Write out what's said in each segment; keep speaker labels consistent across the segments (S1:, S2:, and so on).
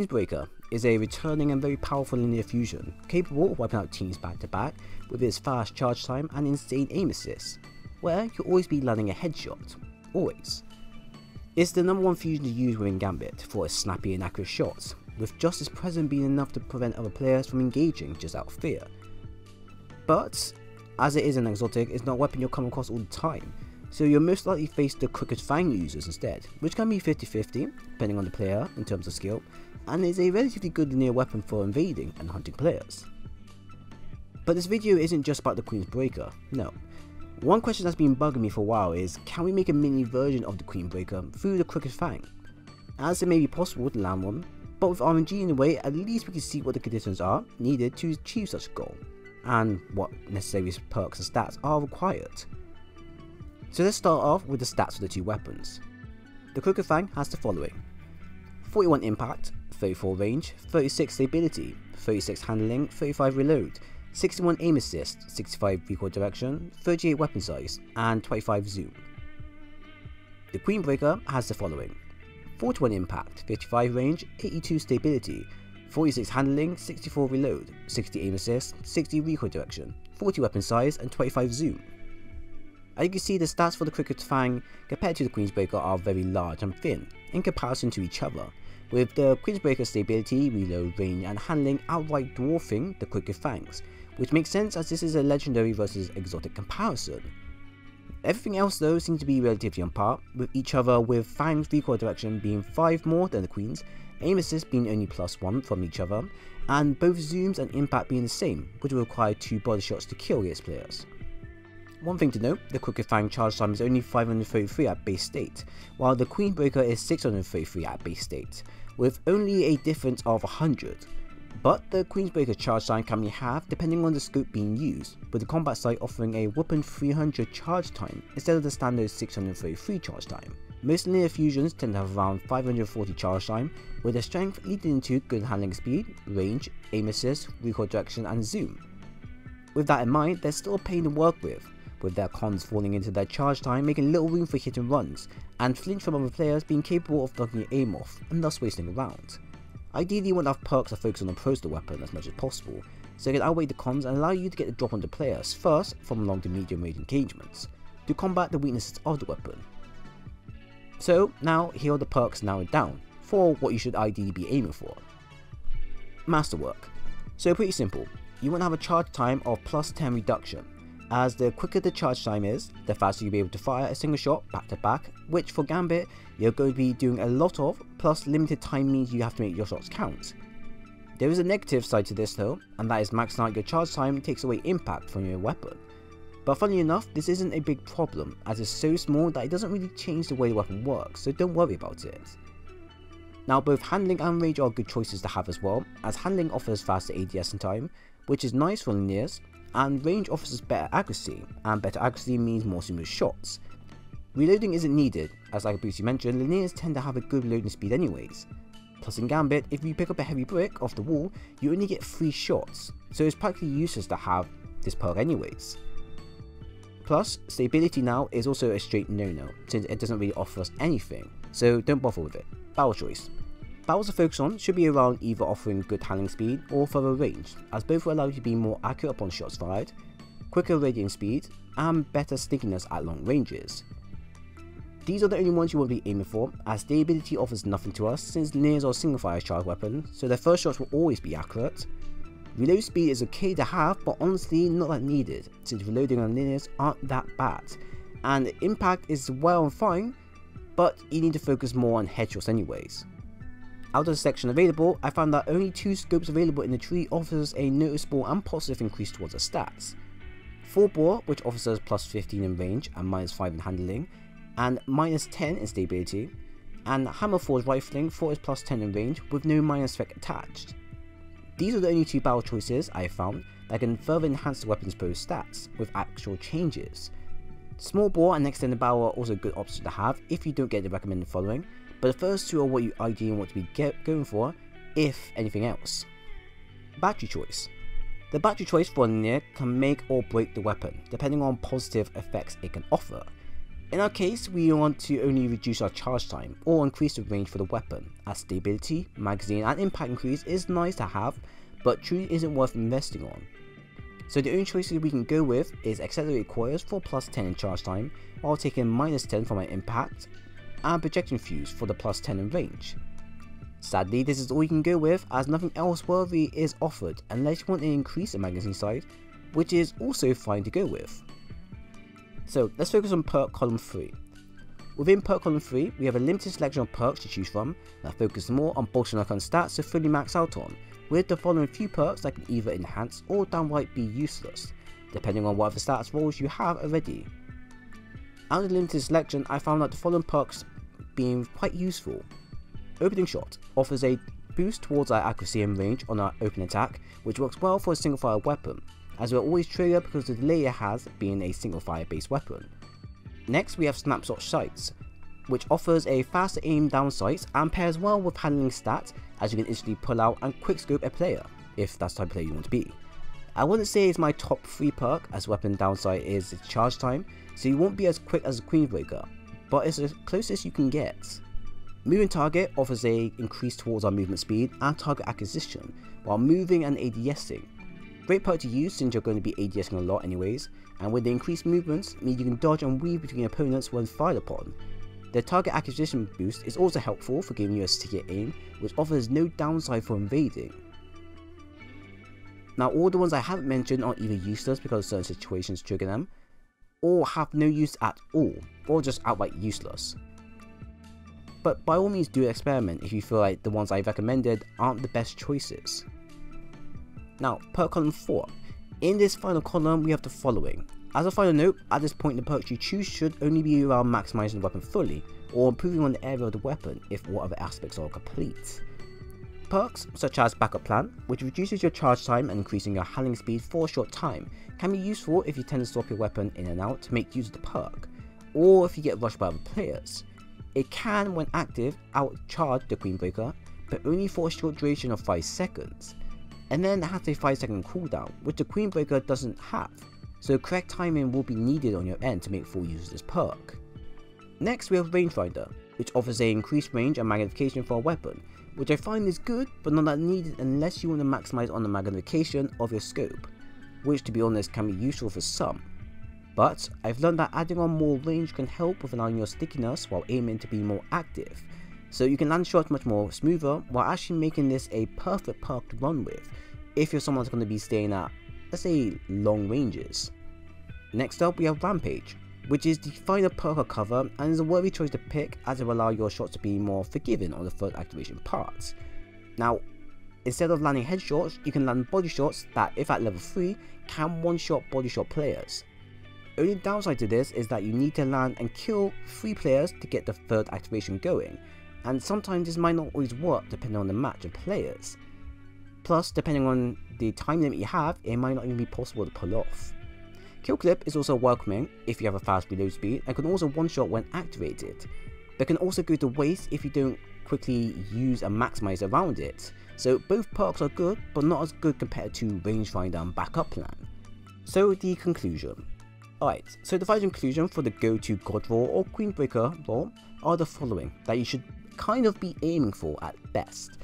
S1: Queensbreaker is a returning and very powerful linear fusion, capable of wiping out teams back to back with its fast charge time and insane aim assist, where you'll always be landing a headshot, always. It's the number one fusion to use within Gambit for its snappy and accurate shots, with just its presence being enough to prevent other players from engaging just out of fear. But, as it is an exotic, it's not a weapon you'll come across all the time, so you'll most likely face the Crooked Fang users instead, which can be 50-50, depending on the player in terms of skill, and is a relatively good linear weapon for invading and hunting players. But this video isn't just about the Queen's Breaker, no. One question that's been bugging me for a while is, can we make a mini version of the Queensbreaker through the Crooked Fang? As it may be possible to land one, but with RNG in the way, at least we can see what the conditions are needed to achieve such a goal, and what necessary perks and stats are required. So let's start off with the stats for the two weapons. The Crooked Fang has the following. 41 impact, 34 range, 36 stability, 36 handling, 35 reload, 61 aim assist, 65 recoil direction, 38 weapon size, and 25 zoom. The Queenbreaker has the following. 41 impact, 55 range, 82 stability, 46 handling, 64 reload, 60 aim assist, 60 recoil direction, 40 weapon size, and 25 zoom. As you can see the stats for the Crooked Fang compared to the Queensbreaker are very large and thin in comparison to each other, with the Queensbreaker stability, reload range and handling outright dwarfing the Crooked Fangs, which makes sense as this is a legendary versus exotic comparison. Everything else though seems to be relatively on par with each other with Fang's recoil direction being 5 more than the Queen's, aim assist being only plus 1 from each other, and both zooms and impact being the same, which will require 2 body shots to kill against players. One thing to note, the Crooked Fang charge time is only 533 at base state, while the Queensbreaker is 633 at base state, with only a difference of 100. But the Queensbreaker charge time can be halved depending on the scope being used, with the combat sight offering a whopping 300 charge time instead of the standard 633 charge time. Most linear fusions tend to have around 540 charge time, with the strength leading to good handling speed, range, aim assist, recoil direction and zoom. With that in mind, there's still a pain to work with, with their cons falling into their charge time making little room for hit and runs, and flinch from other players being capable of knocking your aim off and thus wasting a round. Ideally you want to have perks that focus on the pros the weapon as much as possible, so it can outweigh the cons and allow you to get the drop on the players first from long to medium range engagements, to combat the weaknesses of the weapon. So now here are the perks narrowed down, for what you should ideally be aiming for. Masterwork. So pretty simple, you want to have a charge time of plus 10 reduction, as the quicker the charge time is, the faster you'll be able to fire a single shot back to back, which for Gambit, you're going to be doing a lot of, plus limited time means you have to make your shots count. There is a negative side to this though, and that is maxing out your charge time takes away impact from your weapon. But funnily enough, this isn't a big problem, as it's so small that it doesn't really change the way the weapon works, so don't worry about it. Now both handling and range are good choices to have as well, as handling offers faster ADS and time, which is nice for linears, and range offers better accuracy, and better accuracy means more smooth shots. Reloading isn't needed, as I previously mentioned, linears tend to have a good reloading speed anyways. Plus in Gambit, if you pick up a heavy brick off the wall, you only get 3 shots, so it's practically useless to have this perk anyways. Plus, stability now is also a straight no-no, since it doesn't really offer us anything, so don't bother with it. Barrel choice. Barrels to focus on should be around either offering good handling speed or further range, as both will allow you to be more accurate upon shots fired, quicker radiant speed, and better stickiness at long ranges. These are the only ones you to be aiming for, as stability offers nothing to us since linears are single fire charge weapon, so their first shots will always be accurate. Reload speed is okay to have, but honestly not that needed, since reloading on linears aren't that bad, and impact is well and fine, but you need to focus more on headshots anyways. Out of the section available, I found that only two scopes available in the tree offers a noticeable and positive increase towards the stats. full bore, which offers us plus 15 in range and minus 5 in handling, and minus 10 in stability, and hammer forge rifling for its plus 10 in range with no minus effect attached. These are the only two barrel choices I found that can further enhance the weapon's bow stats with actual changes. Small bore and extended barrel are also good options to have if you don't get the recommended following, but the first two are what you ideally want to be going for, if anything else. Battery choice. The battery choice for a linear can make or break the weapon, depending on positive effects it can offer. In our case, we want to only reduce our charge time or increase the range for the weapon, as stability, magazine and impact increase is nice to have, but truly isn't worth investing on. So the only choices we can go with is accelerate coils for plus 10 in charge time, while taking minus 10 for my impact, and projection fuse for the plus 10 in range. Sadly, this is all you can go with as nothing else worthy is offered unless you want to increase the magazine size, which is also fine to go with. So let's focus on perk column 3. Within perk column 3, we have a limited selection of perks to choose from that focus more on bolstering our stats to fully max out on, with the following few perks that can either enhance or downright be useless, depending on what other stats rolls you have already. Out of the limited selection, I found that the following perks being quite useful. Opening Shot offers a boost towards our accuracy and range on our open attack, which works well for a single fire weapon, as we're always trigger because the delay it has being a single fire based weapon. Next we have Snapshot Sights, which offers a faster aim down sights and pairs well with handling stats as you can instantly pull out and quickscope a player, if that's the type of player you want to be. I wouldn't say it's my top 3 perk as weapon downside is its charge time, so you won't be as quick as a Queenbreaker, but it's the closest you can get. Moving target offers a increase towards our movement speed and target acquisition, while moving and ADSing, Great perk to use since you're going to be ADSing a lot anyways, and with the increased movements, means you can dodge and weave between opponents when fired upon. The target acquisition boost is also helpful for giving you a stickier aim, which offers no downside for invading. Now all the ones I haven't mentioned are either useless because certain situations trigger them, or have no use at all, or just outright useless. But by all means do experiment if you feel like the ones I've recommended aren't the best choices. Now, perk column 4. In this final column, we have the following. As a final note, at this point the perks you choose should only be around maximizing the weapon fully, or improving on the area of the weapon if what other aspects are complete. Perks, such as Backup Plan, which reduces your charge time and increasing your handling speed for a short time, can be useful if you tend to swap your weapon in and out to make use of the perk, or if you get rushed by other players. It can, when active, outcharge the Queenbreaker, but only for a short duration of 5 seconds, and then has a 5 second cooldown, which the Queenbreaker doesn't have, so correct timing will be needed on your end to make full use of this perk. Next we have Rangefinder, which offers a increased range and magnification for a weapon, which I find is good but not that needed unless you want to maximize on the magnification of your scope, which to be honest can be useful for some. But I've learned that adding on more range can help with allowing your stickiness while aiming to be more active, so you can land shots much more smoother while actually making this a perfect perk to run with if you're someone that's going to be staying at, let's say, long ranges. Next up we have Rampage, which is the final perk cover and is a worthy choice to pick as it will allow your shots to be more forgiving on the third activation parts. Now, instead of landing headshots, you can land body shots that, if at level 3, can one-shot body shot players. Only downside to this is that you need to land and kill 3 players to get the third activation going, and sometimes this might not always work depending on the match of players. Plus, depending on the time limit you have, it might not even be possible to pull off. Kill Clip is also welcoming if you have a fast reload speed and can also one-shot when activated, but can also go to waste if you don't quickly use and maximize around it. So both perks are good, but not as good compared to Rangefinder and Backup Plan. So the conclusion. Alright, so the final conclusion for the go-to God Roll or Queenbreaker roll are the following that you should kind of be aiming for at best.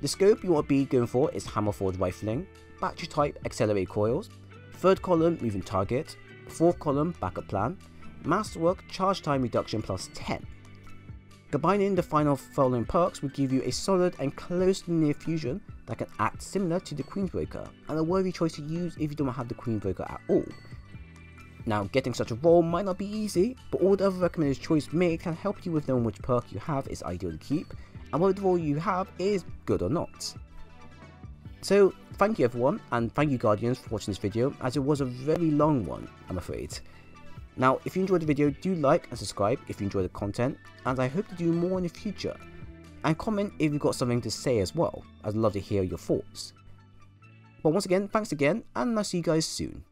S1: The scope you want to be going for is hammer forged rifling, battery type accelerate coils, third column moving target, fourth column backup plan, masterwork charge time reduction plus 10. Combining the final following perks will give you a solid and close to near fusion that can act similar to the Queenbreaker and a worthy choice to use if you don't have the Queenbreaker at all. Now, getting such a roll might not be easy, but all the other recommended choice made can help you with knowing which perk you have is ideal to keep, and whether the roll you have is good or not. So, thank you everyone, and thank you Guardians for watching this video, as it was a very long one, I'm afraid. Now, if you enjoyed the video, do like and subscribe if you enjoy the content, and I hope to do more in the future. And comment if you've got something to say as well, I'd love to hear your thoughts. But once again, thanks again, and I'll see you guys soon.